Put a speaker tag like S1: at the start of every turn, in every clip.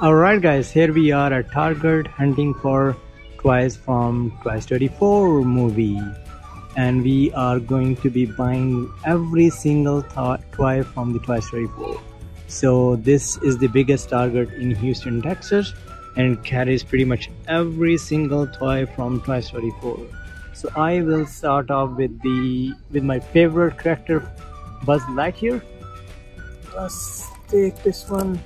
S1: Alright guys, here we are at Target hunting for toys from Toy Story 4 movie and we are going to be buying every single toy from the Toy Story 4. So this is the biggest Target in Houston, Texas and carries pretty much every single toy from Toy Story 4. So I will start off with the with my favorite character Buzz Lightyear. Let's take this one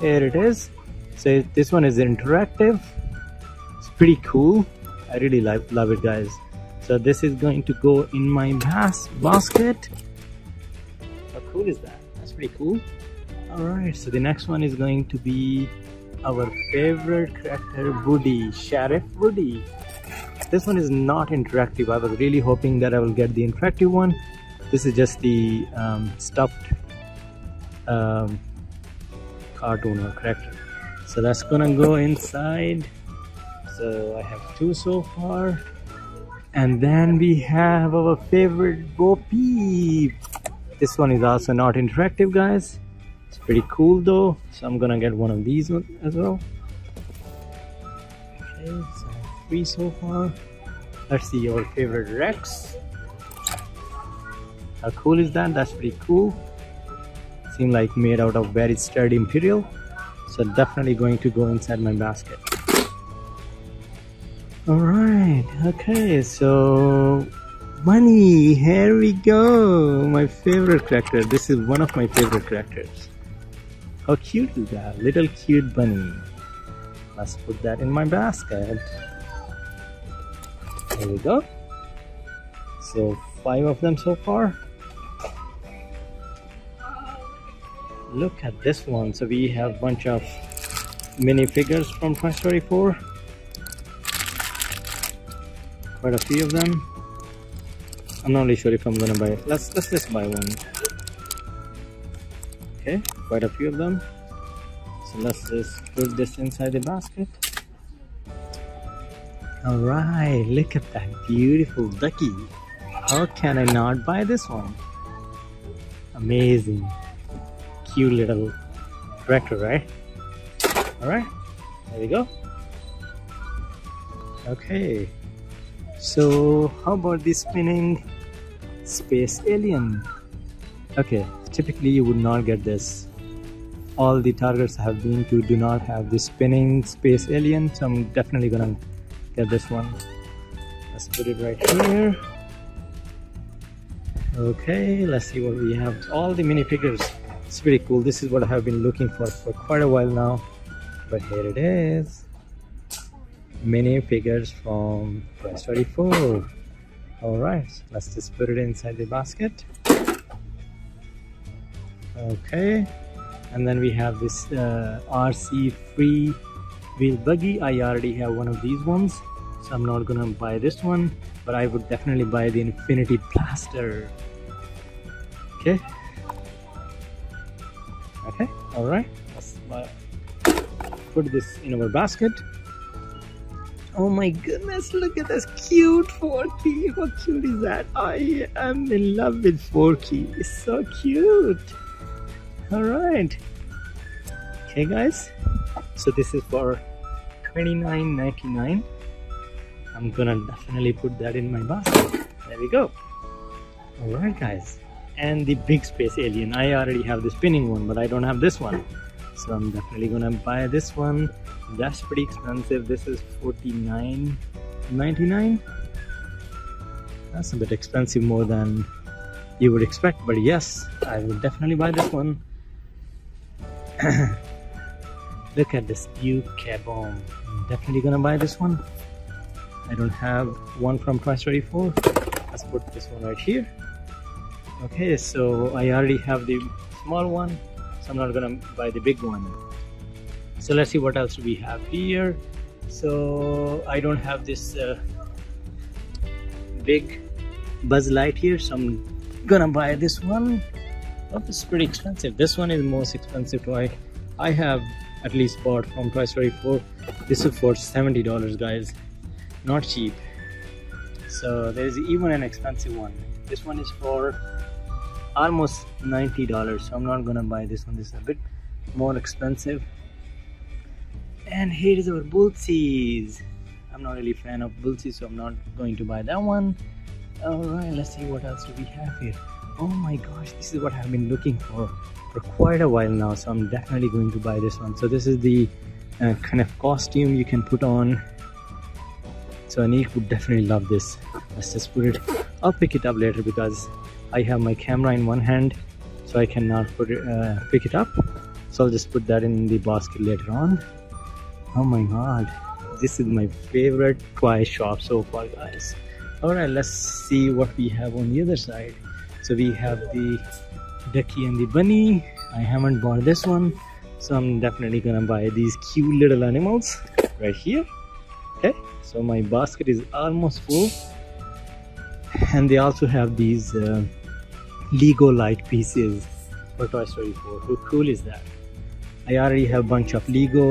S1: here it is. So this one is interactive. It's pretty cool. I really love, love it guys. So this is going to go in my bas basket. How cool is that? That's pretty cool. All right so the next one is going to be our favorite character woody sheriff woody. This one is not interactive. I was really hoping that i will get the interactive one. This is just the um, stuffed um, cartoon or character. So that's gonna go inside. So I have two so far. And then we have our favorite Bo Peep this one is also not interactive guys. It's pretty cool though. So I'm gonna get one of these as well. Okay so three so far. Let's see our favorite Rex. How cool is that? That's pretty cool seem like made out of very sturdy material. So definitely going to go inside my basket. All right okay so bunny here we go. My favorite character this is one of my favorite characters. How cute is that? Little cute bunny. Let's put that in my basket. There we go. So five of them so far look at this one. So we have a bunch of minifigures from Toy Story 4 quite a few of them. I'm not really sure if I'm gonna buy it. Let's let's just buy one. Okay quite a few of them. So let's just put this inside the basket. All right look at that beautiful ducky. How can I not buy this one? Amazing cute little tractor, right? Alright, there we go. Okay, so how about the spinning space alien? Okay, typically you would not get this. All the targets I have been to do not have the spinning space alien, so I'm definitely gonna get this one. Let's put it right here. Okay, let's see what we have. All the minifigures it's pretty cool. This is what i have been looking for for quite a while now. But here it is. Mini figures from Toy Story 4 all right let's just put it inside the basket. Okay and then we have this uh, RC free wheel buggy. I already have one of these ones so I'm not gonna buy this one but I would definitely buy the Infinity Blaster. Okay okay all right. Let's uh, put this in our basket. Oh my goodness look at this cute forky. How cute is that? I am in love with forky. It's so cute. All right. Okay guys. So this is for 29.99 i'm gonna definitely put that in my basket. There we go. All right guys and the big space alien. I already have the spinning one but i don't have this one. So i'm definitely gonna buy this one. That's pretty expensive. This is 49.99 that's a bit expensive more than you would expect but yes i will definitely buy this one. Look at this Duke Caboom i'm definitely gonna buy this one. I don't have one from Toy Story 4 let's put this one right here okay so I already have the small one so I'm not gonna buy the big one. So let's see what else we have here. So I don't have this uh, big Buzz Lightyear so I'm gonna buy this one. Oh it's pretty expensive. This one is the most expensive. Toy I have at least bought from Toy Story 4 this is for $70 guys. Not cheap. So there's even an expensive one this one is for almost $90 so I'm not gonna buy this one. This is a bit more expensive. And here is our Bullseyes I'm not really a fan of Bullseyes so I'm not going to buy that one. Alright let's see what else do we have here. Oh my gosh this is what I've been looking for for quite a while now so I'm definitely going to buy this one. So this is the uh, kind of costume you can put on. So Aniq would definitely love this. Let's just put it I'll pick it up later because I have my camera in one hand so I cannot put it, uh, pick it up. So I'll just put that in the basket later on. Oh my god. This is my favorite toy shop so far guys. All right let's see what we have on the other side. So we have the ducky and the bunny. I haven't bought this one so i'm definitely gonna buy these cute little animals right here. Okay so my basket is almost full and they also have these uh, lego light pieces. For toy story 4 how cool is that? I already have a bunch of lego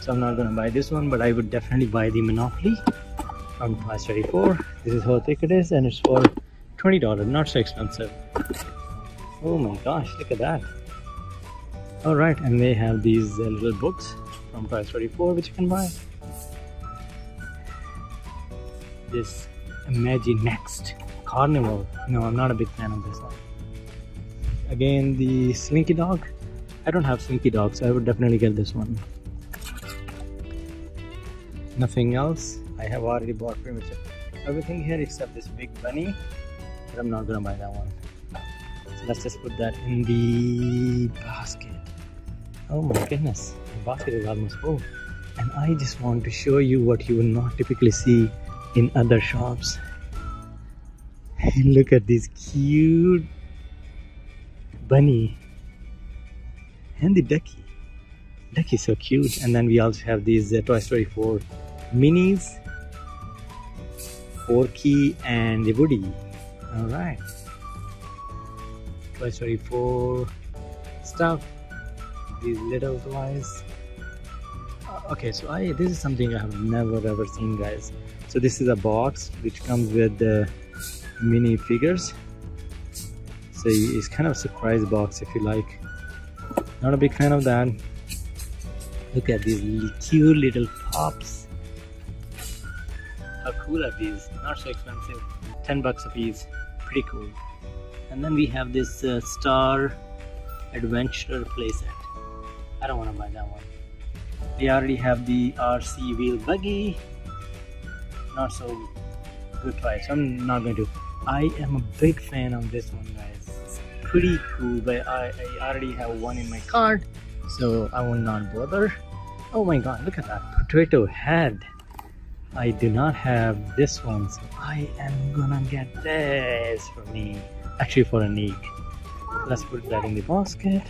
S1: so i'm not gonna buy this one but i would definitely buy the monopoly. From Toy Story 4 this is how thick it is and it's for $20 not so expensive. Oh my gosh look at that. All right and they have these uh, little books from Toy Story 4 which you can buy. This Imaginext. Carnival. No I'm not a big fan of this one. Again the Slinky Dog? I don't have Slinky Dogs. so I would definitely get this one. Nothing else? I have already bought pretty much everything here except this big bunny but I'm not gonna buy that one. So let's just put that in the basket. Oh my goodness the basket is almost full. And I just want to show you what you will not typically see in other shops. And look at this cute bunny. And the ducky. Ducky is so cute. And then we also have these uh, Toy Story 4 minis Forky and the Woody. All right. Toy Story 4 stuff. These little toys. Uh, okay so I this is something I have never ever seen guys so this is a box which comes with the mini figures. So it's kind of a surprise box if you like. Not a big fan of that. Look at these cute little pops. How cool are these? Not so expensive. 10 bucks a piece. Pretty cool. And then we have this uh, star adventure playset. I don't want to buy that one. They already have the RC wheel buggy not so good price I'm not going to I am a big fan of this one guys. It's pretty cool but I, I already have one in my cart so I will not bother. Oh my god look at that potato head. I do not have this one so I am gonna get this for me. Actually for Aniq. Let's put that in the basket.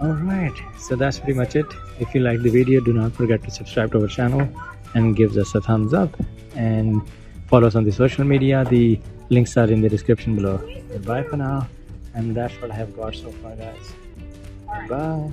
S1: Alright so that's pretty much it. If you like the video do not forget to subscribe to our channel and gives us a thumbs up. And follow us on the social media. The links are in the description below. Goodbye for now. And that's what i have got so far guys. Bye